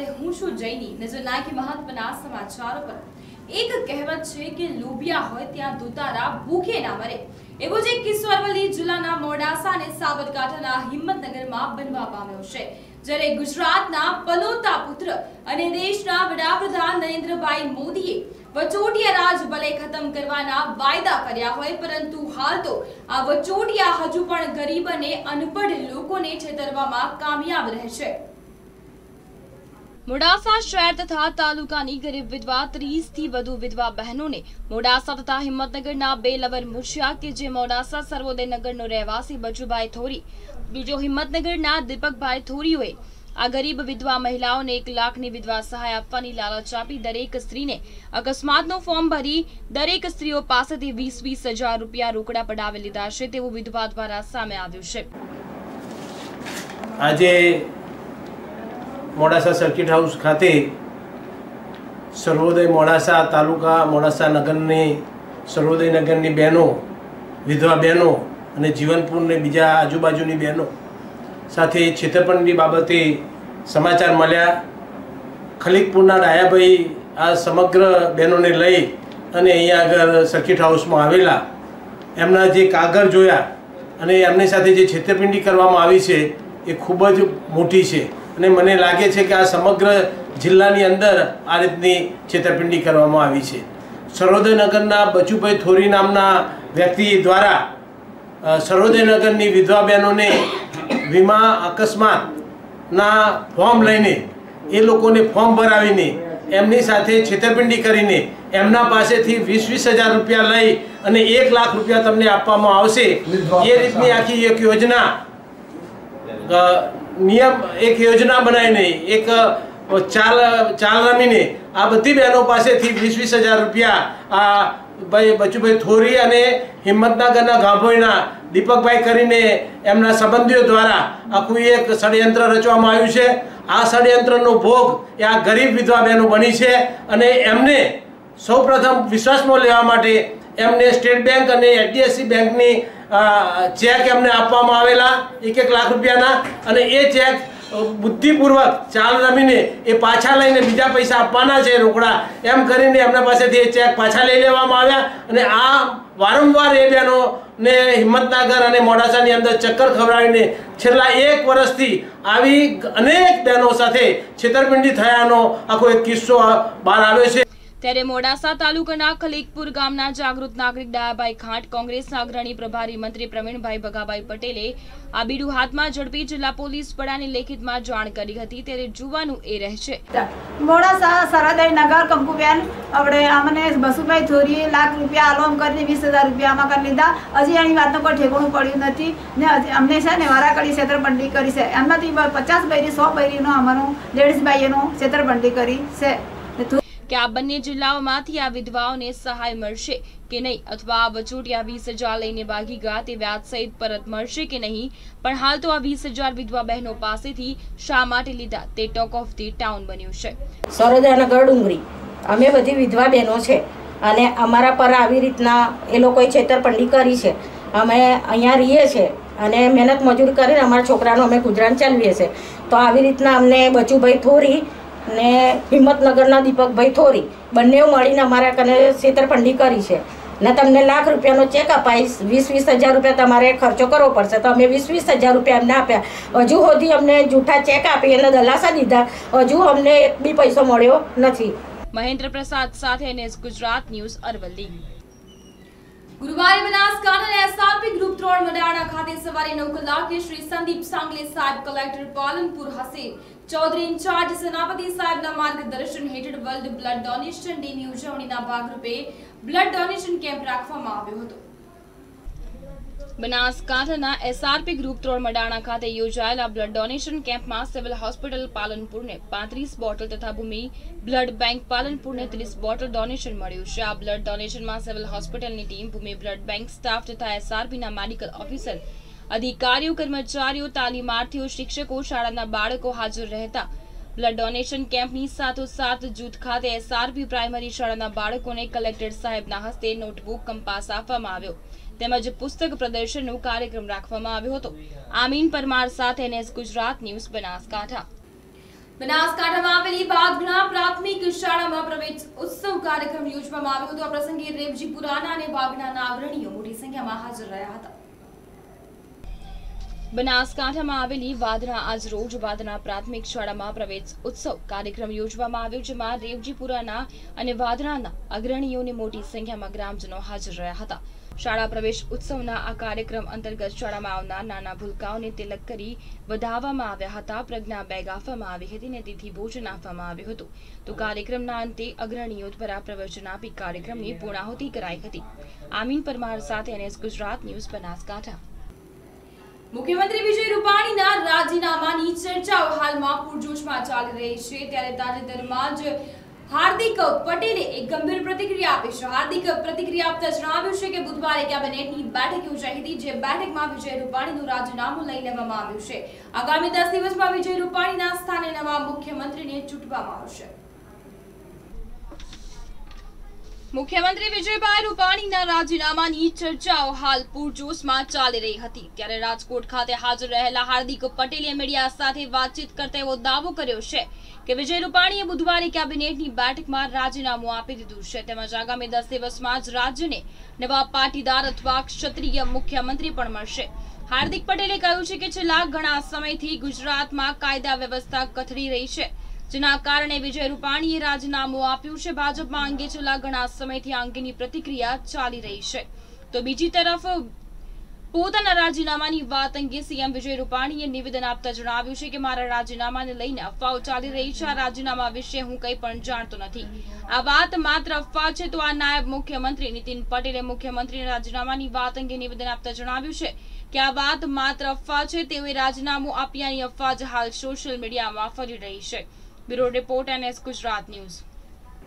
સાથે હું છું જૈની. નજર નાખી મહત્વના સમાચારો પર. એક કહેવત છે કે લોભિયા હોય ત્યાં દુતારા ભૂખે ના મરે. એવો જ એક કિસ્સો અરવલ્લી જિલ્લાના મોડાસા અને સાબરકાંઠાના હિંમતનગરમાં બનવા પામ્યો છે, જ્યારે ગુજરાતના પલોતા પુત્ર અને દેશના વડાપ્રધાન નરેન્દ્રભાઈ મોદીએ વચોટિયા રાજ ભલે ખતમ કરવાના વાયદા કર્યા હોય, પરંતુ હાલ તો આ વચોટિયા હજુ પણ ગરીબ અને અનપઢ લોકોને છેતરવામાં કામયાબ રહે છે. મોડાસા શહેર તથા તાલુકાની ગરીબ વિધવા ત્રીસથી વધુ વિધવા બહેનોને મોડાસા તથા હિંમતનગરના બે લવર મુછિયા કે જે મોડાસા સર્વોદયનગરનો રહેવાસી બચુભાઈ થોરી, બીજો હિંમતનગરના દીપકભાઈ થોરીઓએ આ ગરીબ વિધવા મહિલાઓને એક લાખની વિધવા સહાય આપવાની લાલચ આપી દરેક સ્ત્રીને અકસ્માતનું ફોર્મ ભરી દરેક સ્ત્રીઓ પાસેથી વીસ વીસ હજાર રૂપિયા રોકડા પડાવી લીધા છે તેવું વિધવા દ્વારા સામે આવ્યું છે. આજે મોડાસા સર્કિટ હાઉસ ખાતે સર્વોદય મોડાસા તાલુકા, મોડાસા નગરની, સર્વોદય નગરની બહેનો, વિધવા બહેનો અને જીવનપુરને બીજા આજુબાજુની બહેનો સાથે છેતરપિંડી બાબતે સમાચાર મળ્યા. ખલીકપુરના ડાયાભાઈ આ સમગ્ર બહેનોને લઈ અને અહીંયા આગળ સર્કિટ હાઉસમાં આવેલા. એમના જે કાગળ જોયા અને એમની સાથે જે છેતરપિંડી કરવામાં આવી છે એ ખૂબ જ મોટી છે. અને મને લાગે છે કે આ સમગ્ર જિલ્લાની અંદર આ રીતની છેતરપિંડી કરવામાં આવી છે. સરોદયનગરના બચુભાઈ થોરી નામના વ્યક્તિ દ્વારા સરોદયનગરની વિધવા બહેનોને વીમા અકસ્માતના ફોર્મ લઈને એ લોકોને ફોર્મ ભરાવીને એમની સાથે છેતરપિંડી કરીને એમના પાસેથી વીસ વીસ હજાર રૂપિયા લઈ અને એક લાખ રૂપિયા તમને આપવામાં આવશે. એ રીતની આખી એક યોજના નિયમ એક યોજના બનાવીને એક ચાલ ચાલ રમીને આ બધી બહેનો પાસેથી વીસ વીસ હજાર રૂપિયા આ ભાઈ બચુભાઈ થોરી અને હિંમતનગરના ગાભોઈના દીપકભાઈ કરીને એમના સંબંધીઓ દ્વારા આખું એક ષડયંત્ર રચવામાં આવ્યું છે. આ ષડયંત્રનો ભોગ એ આ ગરીબ વિધવા બહેનો બની છે અને એમને સૌપ્રથમ વિશ્વાસમાં લેવા માટે એમને સ્ટેટ બેંક અને એચડીએફસી બેંકની ચેક એમને આપવામાં આવેલા, એક એક લાખ રૂપિયાના, અને એ ચેક બુદ્ધિપૂર્વક ચાલ રમીને એ પાછા લઈને બીજા પૈસા આપવાના છે રોકડા. એમ કરીને એમના પાસેથી એ ચેક પાછા લઈ લેવામાં આવ્યા, અને આ વારંવાર એ બહેનોને હિંમતનગર અને મોડાસાની અંદર ચક્કર ખવડાવીને છેલ્લા એક વર્ષથી આવી અનેક બહેનો સાથે છેતરપિંડી થયાનો આખો એક કિસ્સો બહાર આવ્યો છે. ત્યારે મોડાસા તાલુકાના ખલીકપુર ગામના જાગૃત નાગરિક ડાયાભાઈ ખાંટ, કોંગ્રેસના અગ્રણી પ્રભારી મંત્રી પ્રવીણભાઈ ભગાભાઈ પટેલે આ બીડું હાથમાં ઝડપી જિલ્લા પોલીસ વડાની લેખિતમાં જાણ કરી હતી. ત્યારે જોવાનું એ રહેશે. મોડાસા સરહદય નગર કંકુબેન, આપણે અમને બસુભાઈ થોરીએ લાખ રૂપિયા આલોમ કરીને વીસ હજાર રૂપિયા આમાં કરી લીધા. હજી એની વાતનું કોઈ ઠેકાણું પડ્યું નથી. ને અમને છે ને વારાકડી છેતરપંડી કરી છે. એમાંથી પચાસ બૈરી, સો બૈરીનું અમારું લેડીઝ ભાઈઓનું છેતરપંડી કરી છે. કે આ બંને જિલ્લાઓમાંથી આ વિધવાઓને સહાય મળશે કે નહીં? અથવા આ વચોટિયા વીસ હજાર લઈને ભાગી ગયા તે વ્યાજ સહિત પરત મળશે કે નહીં? પણ હાલ તો આ વીસ હજાર વિધવા બહેનો પાસેથી શા માટે લીધા? તે ટોક ઓફ ધી ટાઉન બન્યું છે. સરોજાનગર ડુંગરી અમે બધી વિધવા બહેનો છે અને અમારા પર આવી રીતના એ લોકોએ છેતરપંડી કરી છે. અમે અહીંયા રહીએ છીએ અને મહેનત મજૂર કરીને અમારા છોકરાનું અમે ગુજરાન ચાલવીએ છીએ. તો આવી રીતના અમને બચુભાઈ થોરી ને હિંમતનગરના દીપકભાઈ થોરી. બંને મળીને અમારા કને છેતરપંડી કરી છે. ને તમને લાખ રૂપિયાનો ચેક અપાઈશ વીસ વીસ હજાર રૂપિયા તમારે ખર્ચો કરવો પડશે. તો અમે વીસ વીસ હજાર રૂપિયા એમને આપ્યા. હજુ સુધી અમને જૂઠા ચેક આપી અને દલાસા દીધા. હજુ અમને એક બી પૈસો મળ્યો નથી. મહેન્દ્ર પ્રસાદ સાથે ગુજરાત ન્યૂઝ અરવલ્લી. ગુરુવારે બનાસકાંઠા અને એસઆરપી ગ્રુપ ત્રણ મડાણા ખાતે સવારે નવ કલાકે શ્રી સંદીપ સાંગલે સાહેબ કલેક્ટર પાલનપુર હશે. ચૌધરી ઇન્ચાર્જ સેનાપતિ સાહેબના માર્ગદર્શન હેઠળ વર્લ્ડ બ્લડ ડોનેશન ડેની ઉજવણીના ભાગરૂપે બ્લડ ડોનેશન કેમ્પ રાખવામાં આવ્યો હતો. બનાસકાંઠાના એસઆરપી ગ્રુપ ત્રણ મડાણા ખાતે યોજાયેલા બ્લડ ડોનેશન કેમ્પમાં સિવિલ હોસ્પિટલ પાલનપુરને પાંત્રીસ બોટલ તથા ભૂમિ બ્લડ બેંક પાલનપુરને ત્રીસ બોટલ ડોનેશન મળ્યું છે. આ બ્લડ ડોનેશનમાં સિવિલ હોસ્પિટલની team Bhumi blood bank staff તથા એસઆરપીના મેડિકલ ઓફિસર અધિકારીઓ, કર્મચારીઓ, તાલીમાર્થીઓ, શિક્ષકો, શાળાના બાળકો હાજર રહેતા. બ્લડ ડોનેશન કેમ્પની સાથોસાથ જૂથ ખાતે એસઆરપી પ્રાઇમરી શાળાના બાળકોને કલેક્ટર સાહેબના હસ્તે નોટબુક કંપાસ આપવામાં આવ્યો. તેમજ પુસ્તક પ્રદર્શનનો કાર્યક્રમ રાખવામાં આવ્યો હતો. આમીન પરમાર સાથે એનએસ ગુજરાત ન્યૂઝ બનાસકાંઠા. બનાસકાંઠામાં આવેલી બાદગણા પ્રાથમિક શાળામાં પ્રવેશ ઉત્સવ કાર્યક્રમ યોજવામાં આવ્યો હતો. આ પ્રસંગે રેવજીપુરાના અને બાગણાના અગ્રણીઓ મોટી સંખ્યામાં હાજર રહ્યા હતા. બનાસકાંઠામાં આવેલી વાદરા આજ રોજ વાદરા પ્રાથમિક શાળામાં પ્રવેશ ઉત્સવ કાર્યક્રમ યોજવામાં આવ્યો, જેમાં રેવજીપુરાના અને વાદરાના અગ્રણીઓની મોટી સંખ્યામાં ગ્રામજનો હાજર રહ્યા હતા. શાળા પ્રવેશ ઉત્સવના આ કાર્યક્રમ અંતર્ગત શાળામાં આવનાર નાના ભૂલકાઓને તિલક કરી વધાવવામાં આવ્યા હતા. પ્રજ્ઞા બેગ આપવામાં આવી હતી અને તિથિ ભોજન આપવામાં આવ્યું હતું. તો કાર્યક્રમના અંતે અગ્રણીઓ દ્વારા પ્રવચન આપી કાર્યક્રમની પૂર્ણાહુતિ કરાઈ હતી. આમીન પરમાર સાથે એનએસ ગુજરાત ન્યૂઝ બનાસકાંઠા. મુખ્યમંત્રી વિજય રૂપાણીના રાજીનામાની ચર્ચાઓ હાલમાં પૂરજોશમાં ચાલી રહી છે. ત્યારે તાજેતરમાં જ હાર્દિક પટેલે એક ગંભીર પ્રતિક્રિયા આપી છે. હાર્દિક પ્રતિક્રિયા આપતા જણાવ્યું છે કે બુધવારે કેબિનેટની બેઠક યોજાઈ હતી, જે બેઠકમાં વિજય રૂપાણીનું રાજીનામું લઈ લેવામાં આવ્યું છે. આગામી દસ દિવસમાં વિજય રૂપાણીના સ્થાને નવા મુખ્યમંત્રીને ચૂંટવામાં આવશે. મુખ્યમંત્રી વિજયભાઈ રૂપાણીના રાજીનામાની ચર્ચાઓ હાલ પૂરજોશમાં ચાલી રહી હતી. ત્યારે રાજકોટ ખાતે હાજર રહેલા હાર્દિક પટેલે મીડિયા સાથે વાતચીત કરતા એવો દાવો કર્યો છે કે વિજય રૂપાણીએ બુધવારે કેબિનેટની બેઠકમાં રાજીનામું આપી દીધું છે. તેમજ આગામી દસ દિવસમાં જ રાજ્યને નવા પાટીદાર અથવા ક્ષત્રિય મુખ્યમંત્રી પણ મળશે. હાર્દિક પટેલે કહ્યું છે કે છેલ્લા ઘણા સમયથી ગુજરાતમાં કાયદા વ્યવસ્થા કથળી રહી છે. જેના કારણે વિજય રૂપાણીએ રાજીનામું આપ્યું છે. ભાજપમાં અંગે છેલ્લા ઘણા સમયથી અંગેની પ્રતિક્રિયા ચાલી રહી છે. તો બીજી તરફ, પોતાના રાજીનામાની વાત અંગે સીએમ વિજય રૂપાણીએ નિવેદન આપતા જણાવ્યું છે કે મારા રાજીનામાને લઈને અફવાઓ ચાલી રહી છે. આ રાજીનામા વિશે હું કંઈ પણ જાણતો નથી. આ વાત માત્ર અફવા છે તો આ નાયબ મુખ્યમંત્રી નીતિન પટેલે મુખ્યમંત્રીને રાજીનામાની વાત અંગે નિવેદન આપતા જણાવ્યું છે કે આ વાત માત્ર અફવા છે. તેઓએ રાજીનામું આપ્યાની અફવા જ હાલ સોશિયલ મીડિયામાં ફરી રહી છે. Bureau report NS Gujarat news.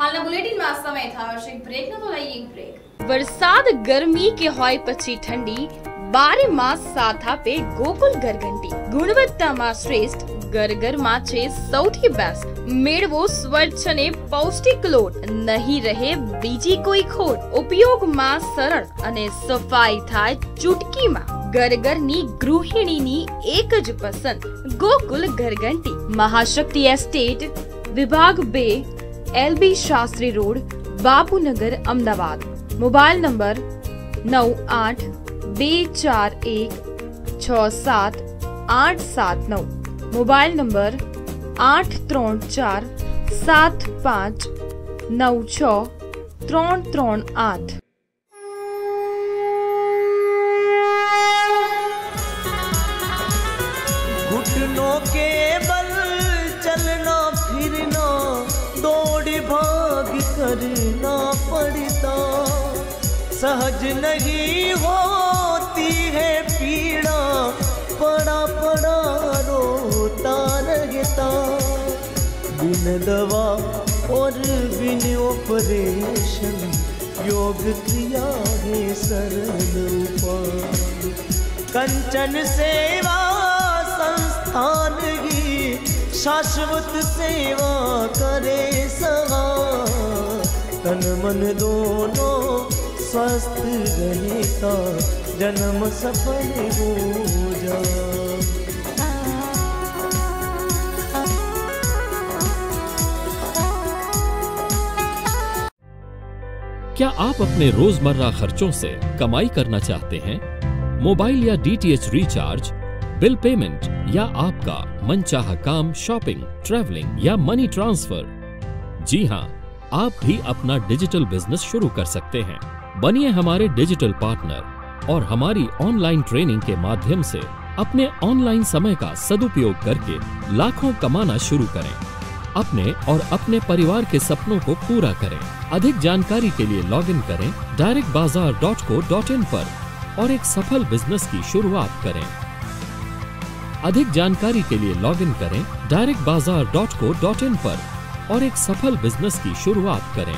હાલના બુલેટિનમાં સમય થયો છે બ્રેકનો તો લઈએ એક બ્રેક વરસાદ ગરમી કે હોય પછી ઠંડી બારે માસ સાથ આપે ગોકુલ ગરગંટી ગુણવત્તામાં શ્રેષ્ઠ ગરગરમાં છે સૌથી બેસ્ટ મેળવો સ્વચ્છ અને પૌષ્ટિક લોટ. નહીં રહે બીજી કોઈ ખોટ. ઉપયોગમાં સરળ અને સફાઈ થાય ચૂટકીમાં. ગરગરની ગૃહિણીની એક જ પસંદ, ગોકુલ ગરગંટી મહાશક્તિ એસ્ટેટ, વિભાગ બે LB Shastri road, Bapunagar, Ahmedabad. Mobile number નવ આઠ બે ચાર એક છ સાત આઠ સાત નવ. મોબાઈલ નંબર આઠ ત્રણ ચાર સાત પાંચ નવ છ ત્રણ ત્રણ આઠ. सहज नहीं होती है पीड़ा, पड़ा पड़ा, रोता रहता। बिन दवा और बिन ऑपरेशन, योग क्रिया है सरल उपाय कंचन सेवा संस्थान की शाश्वत सेवा करे सहा तन मन दोनों स्वस्थ रहेगा जन्म सफल हो जा। क्या आप अपने रोज़मर्रा खर्चों से कमाई करना चाहते हैं? मोबाइल या डीटीएच रिचार्ज बिल पेमेंट या आपका मनचाहा काम शॉपिंग, ट्रैवलिंग या मनी ट्रांसफ़र? जी हाँ आप भी अपना डिजिटल बिज़नेस शुरू कर सकते हैं। बनिए हमारे डिजिटल पार्टनर और हमारी ऑनलाइन ट्रेनिंग के माध्यम से अपने ऑनलाइन समय का सदुपयोग करके लाखों कमाना शुरू करें। अपने और अपने परिवार के सपनों को पूरा करें। अधिक जानकारी के लिए लॉग इन करें डायरेक्ट बाज़ार डॉट को डॉट इन पर और एक सफल बिज़नेस की शुरुआत करें। अधिक जानकारी के लिए लॉग इन करें डायरेक्ट बाज़ार डॉट को डॉट इन पर। और एक सफल बिजनेस की शुरुआत करें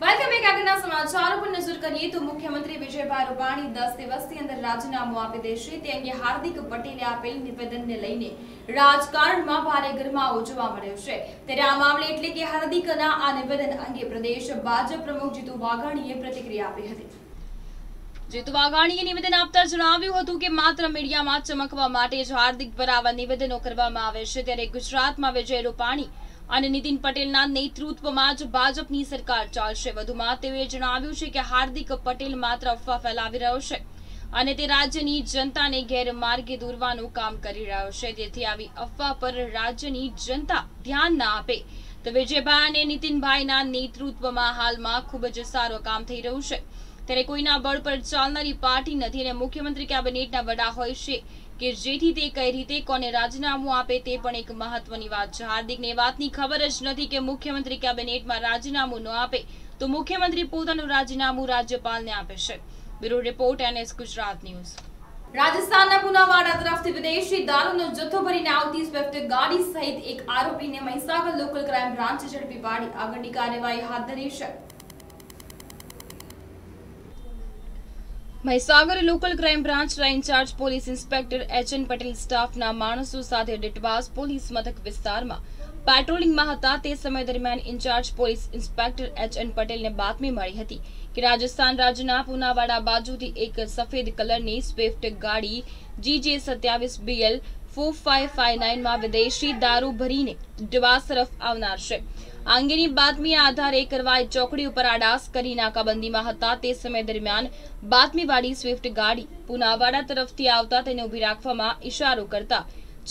વેલકમ બેક આગળના સમાચારો પર નજર કરીએ તો મુખ્યમંત્રી વિજયભાઈ રૂપાણી દસ દિવસની અંદર રાજીનામું આપી દેશે તે અંગે હાર્દિક પટેલે આપેલ નિવેદનને લઈને રાજકારણમાં ભારે ગરમાવો જોવા મળ્યો છે ત્યારે આ મામલે એટલે કે હાર્દિકના આ નિવેદન અંગે પ્રદેશ ભાજપ પ્રમુખ જીતુ વાઘાણીએ પ્રતિક્રિયા આપી હતી જીતુ વાઘાણીએ નિવેદન આપતા જણાવ્યું હતું કે માત્ર મીડિયામાં ચમકવા માટે જ હાર્દિક પર આવા નિવેદનો કરવામાં આવે છે ત્યારે ગુજરાતમાં વિજય રૂપાણી અને નીતિન પટેલના નેતૃત્વમાં જ ભાજપની સરકાર ચાલશે. વધુમાં તેઓએ જણાવ્યું છે કે હાર્દિક પટેલ માત્ર અફવા ફેલાવી રહ્યો છે અને તે રાજ્યની જનતાને ગેરમાર્ગે દોરવાનું કામ કરી રહ્યો છે. તેથી આવી અફવા પર રાજ્યની જનતા ધ્યાન ના આપે. તો વિજયભાઈ અને નીતિનભાઈના નેતૃત્વમાં હાલમાં ખૂબ જ સારું કામ થઈ રહ્યું છે. ત્યારે કોઈના બળ પર ચાલનારી પાર્ટી નથી અને મુખ્યમંત્રી કેબિનેટના વડા હોય છે. કે જેથી તે કઈ રીતે, કોને રાજીનામું આપે તે પણ એક મહત્વની વાત છે. હાર્દિકને વાતની ખબર જ નથી કે મુખ્યમંત્રી કેબિનેટમાં રાજીનામું ન આપે તો મુખ્યમંત્રી પોતાનું રાજીનામું રાજ્યપાલને આપે bureau report, NS Gujarat news. રાજસ્થાનના પુનાવાડા તરફથી વિદેશી દારૂનો જથ્થો ભરીને આવતી સ્વિફ્ટ ગાડી સહિત એક આરોપીને મહીસાગર લોકલ ક્રાઇમ બ્રાન્ચે ઝડપી પાડી. આગળની કાર્યવાહી હાથ ધરી છે. મહીસાગર લોકલ ક્રાઇમ બ્રાન્ચના in-charge police inspector H N Patel સ્ટાફના માણસો સાથે ડિટવાસ પોલીસ મથક વિસ્તારમાં પેટ્રોલિંગમાં હતા. તે સમય દરમિયાન in-charge police inspector H N પટેલને બાતમી મળી હતી કે રાજસ્થાન રાજ્યના પુનાવાડા બાજુથી એક સફેદ કલરની સ્વિફ્ટ ગાડી જીજે સત્યાવીસ બીએલ ફોર ફાઇવ ફાઇવ નાઇનમાં વિદેશી દારૂ ભરીને ડિવાસ તરફ આવનાર છે. અંગેની બાતમી આધારે કરવાય ચોકડી ઉપર આડાસ કરી નાકાબંધીમાં હતા. તે સમય દરમિયાન બાતમીવાળી સ્વિફ્ટ ગાડી પુનાવાડા તરફથી આવતા તેને ઊભી રાખવામાં ઇશારો કરતા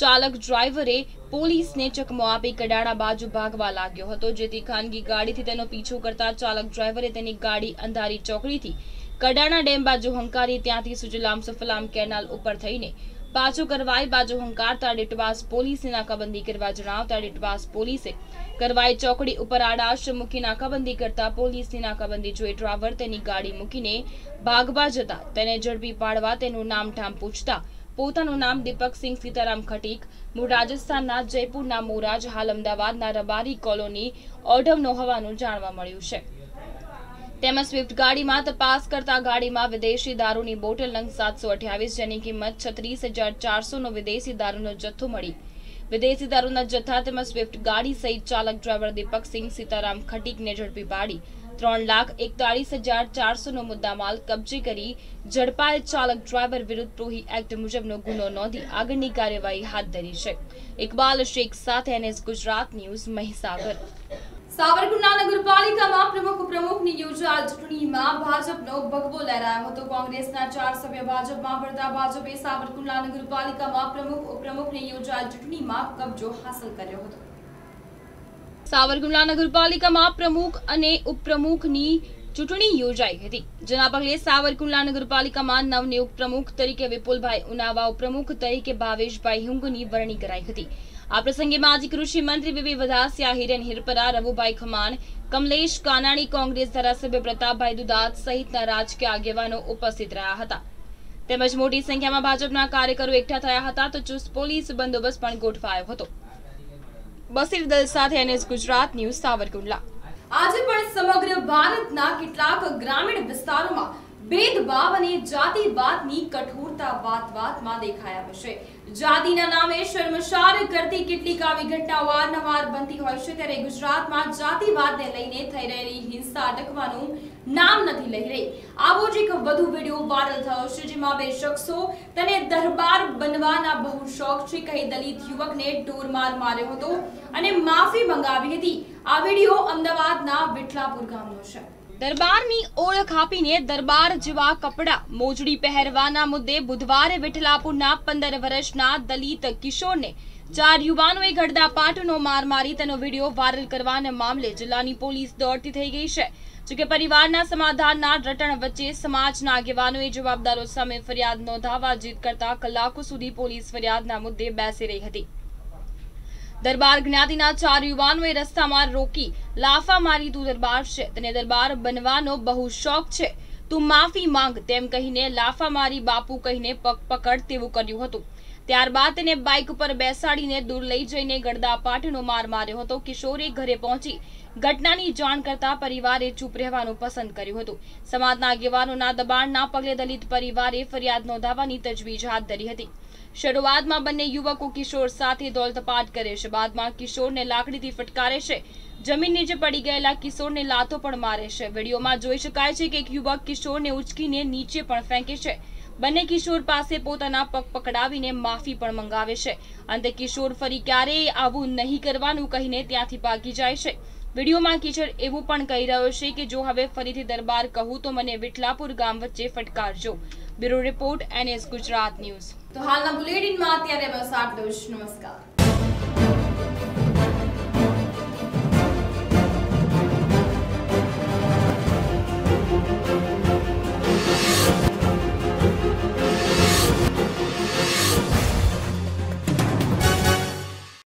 ચાલક ડ્રાઈવરે પોલીસને ચકમો આપી કડાણા બાજુ ભાગવા લાગ્યો હતો, જેથી ખાનગી ગાડીથી તેનો પીછો કરતા ચાલક ડ્રાઈવરે તેની ગાડી અંધારી ચોકડીથી કડાણા ડેમ બાજુ હંકારી ત્યાંથી સુજલામ સુફલામ કેનાલ ઉપર થઈને પાછો કરવાઈ બાજુ હંકારતા ડીટવાસ પોલીસે નાકાબંધી કરવા જણાવતા ડીટવાસ પોલીસે કરવાઈ ચોકડી ઉપર આડાશ મૂકી નાકાબંધી કરતા પોલીસની નાકાબંધી જોઈ ડ્રાઈવર તેની ગાડી મૂકીને ભાગવા જતા તેને ઝડપી પાડવા તેનું નામ ઠામ પૂછતા પોતાનું નામ દીપકસિંહ સીતારામ ખટીક મૂળ રાજસ્થાનના જયપુરના મોરાજ હાલ અમદાવાદના રબારી કોલોની ઓઢવનો હોવાનું જાણવા મળ્યું છે તેમજ સ્વિફ્ટ ગાડીમાં તપાસ કરતા ગાડીમાં વિદેશી દારૂની બોટલ નંગ સાતસો અઠ્યાવીસ જેની કિંમત છત્રીસ હજાર ચારસોનો વિદેશી દારૂનો જથ્થો મળી. વિદેશી દારૂના જથ્થા તેમજ સ્વિફ્ટ ગાડી સહિત ચાલક ડ્રાઈવર દીપકસિંહ સીતારામ ખટીકને ઝડપી પાડી. ત્રણ લાખ એકતાળીસ હજાર ચારસોનો મુદ્દામાલ કબજે કરી ઝડપાયેલ ચાલક ડ્રાઈવર વિરુદ્ધ પ્રોહી એક્ટ મુજબનો ગુનો નોંધી આગળની કાર્યવાહી હાથ ધરી છે. ઇકબાલ શેખ સાથે એનએસ ગુજરાત ન્યૂઝ મહીસાગર. સાવરકુંડલા નગરપાલિકામાં પ્રમુખ પ્રમુખની યોજાયેલ ચૂંટણીમાં ભાજપનો ભગવો લહેરાયો હતો. કોંગ્રેસના ચાર સભ્ય ભાજપમાં ભળતા ભાજપે સાવરકુંડલા નગરપાલિકામાં પ્રમુખ ઉપપ્રમુખની યોજાયેલ ચૂંટણીમાં કબજો હાંસલ કર્યો હતો. સાવરકુંડલા નગરપાલિકામાં પ્રમુખ અને ઉપપ્રમુખની ચૂંટણી યોજાઈ હતી. જેના પગલે સાવરકુંડલા નગરપાલિકામાં નવનિયુક્ત પ્રમુખ તરીકે વિપુલભાઈ ઉનાવા, ઉપપ્રમુખ તરીકે ભાવેશભાઈ હુંગની વરણી કરાઈ હતી. આ પ્રસંગે માજી કૃષિ મંત્રી વિવી વધાસિયા હિરેન હિરપરા રઘુભાઈ ખમાન કમલેશ કાનાણી કોંગ્રેસ ધારાસભ્ય પ્રતાપભાઈ દુદાત સહિતના રાજકીય આગેવાનો ઉપસ્થિત રહ્યા હતા. તેમજ મોટી સંખ્યામાં ભાજપના કાર્યકરો એકઠા થયા હતા તો ચુસ્ત પોલીસ બંદોબસ્ત પણ ગોઠવાયો હતો. બસીર દલ સાથે એનએસ ગુજરાત ન્યૂઝ સાવરકુંડલા. આજે પણ સમગ્ર ભારતના કેટલાક ગ્રામીણ વિસ્તારોમાં ભેદભાવ અને જાતિવાદની કઠોરતા વાત વાતમાં દેખાયા છે જાતિના નામે શર્મશાર કરતી કેટલીક આવી ઘટનાઓ વારંવાર બનતી હોય છે. ત્યારે ગુજરાતમાં જાતિવાદને લઈને થઈ રહેલી હિંસા અટકવાનું નામ નથી લઈ રહી. આવો જ એક વધુ વીડિયો વાયરલ થયો છે, જેમાં બે શખ્સો તેને દરબાર બનવાના બહુ શોખ છે, કહી દલિત યુવકને ઢોરમાર માર્યો હતો અને માફી મંગાવી હતી. આ વીડિયો અમદાવાદના વિઠલાપુર ગામનો છે. દરબારની ઓળખ આપીને દરબાર જેવા કપડાં મોજડી પહેરવાના મુદ્દે બુધવારે વિઠલાપુરના પંદર વર્ષના દલિત કિશોરને ચાર યુવાનોએ ગડદા પાટનો માર મારી તેનો વીડિયો વાયરલ કરવાના મામલે જિલ્લાની પોલીસ દોડતી થઈ ગઈ છે. જોકે પરિવારના સમાધાનના રટણ વચ્ચે સમાજના આગેવાનોએ જવાબદારો સામે ફરિયાદ નોંધાવવા જીત કરતા કલાકો સુધી પોલીસ ફરિયાદના મુદ્દે બેસી રહી હતી. દરબાર જ્ઞાતિના ચાર યુવાનોએ રસ્તામાં રોકી લાફા મારી તું દરબાર છે. તને દરબાર બનવાનો બહુ શોખ છે. તું માફી માંગ, તેમ કહીને લાફા મારી બાપુ કહીને પગ પકડ તેવું કર્યું હતું. ત્યારબાદ તેને બાઇક ઉપર બેસાડીને દૂર લઈ જઈને ગડદા પાટનો માર માર્યો હતો. કિશોરે ઘરે પહોંચી ઘટનાની જાણ કરતા પરિવારે ચૂપ રહેવાનું પસંદ કર્યું હતું. સમાજના આગેવાનોના દબાણના પગલે દલિત પરિવારે ફરિયાદ નોંધાવવાની તજવીજ હાથ ધરી હતી. શરૂઆતમાં બંને યુવકો કિશોર સાથે દોલતપાટ કરે છે. બાદમાં કિશોરને લાકડીથી ફટકારે છે. જમીન નીચે પડી ગયેલા કિશોરને લાતો પણ મારે છે. વિડીયોમાં જોઈ શકાય છે કે એક યુવક કિશોરને ઉચકીને નીચે પણ ફેંકે છે. બંને કિશોર પાસે પોતાના પગ પકડાવીને માફી પણ મંગાવે છે. અંતે કિશોર ફરી ક્યારેય આવું નહીં કરવાનું કહીને ત્યાંથી ભાગી જાય છે. વિડીયોમાં કિશોર એવું પણ કહી રહ્યો છે કે જો હવે ફરીથી દરબાર કહું તો મને વિઠલાપુર ગામ વચ્ચે ફટકારજો. Bureau report NS Gujarat news. તો હાલના બુલેટિનમાં અત્યારે બસ આટલું જ. નમસ્કાર.